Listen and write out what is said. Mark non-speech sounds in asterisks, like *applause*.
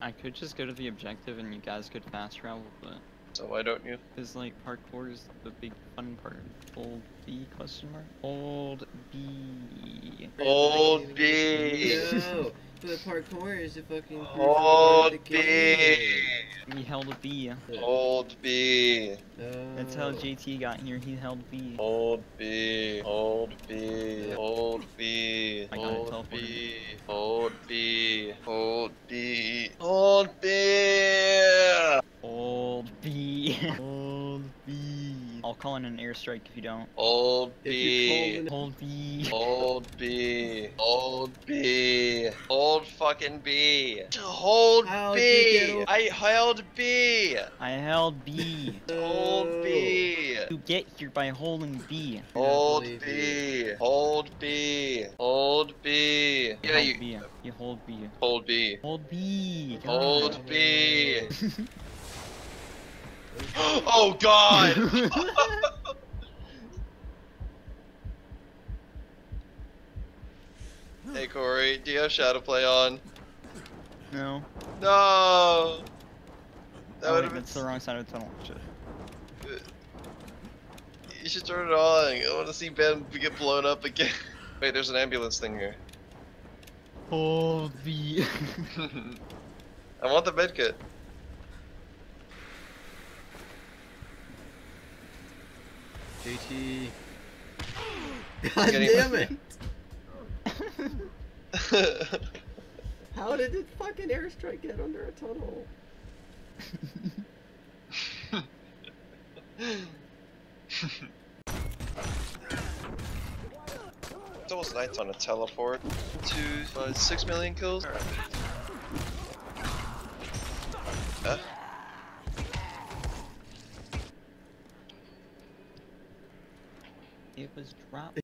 I could just go to the objective and you guys could fast travel, but So why don't you? because like parkour is the big fun part. Old B question mark? Old B. Old B. No, *laughs* but parkour is a fucking. crucial part of Old B. game. We held B. Old B. That's how JT got here. He held B. Old B. Old B. Old B. I got Old B. Old B. Old B. Old B. Old B. Old B. I'll call in an airstrike if you don't. Old If B. you call B. Old B. Old B. Old fucking B. *laughs* Hold How'd you B. get over- I held B. I held B. *laughs* Hold B. Oh. You get here by holding B. Hold B. Hold B. Hold B. You Yeah, hold you. B. You hold B. Hold B. Hold B. God. Hold B. *laughs* *gasps* oh God. *laughs* hey Corey, do you have Shadow Play on? no. No. That Oh, would wait, have been. that's the wrong side of the tunnel. Shit. You should turn it on. I want to see Ben get blown up again. *laughs* Wait, there's an ambulance thing here. Oh, Hold *laughs* B. I want the medkit. JT. God damn it! How did it fucking airstrike get under a tunnel? It's almost nights on a teleport. Two, uh, six million kills. It was dropped.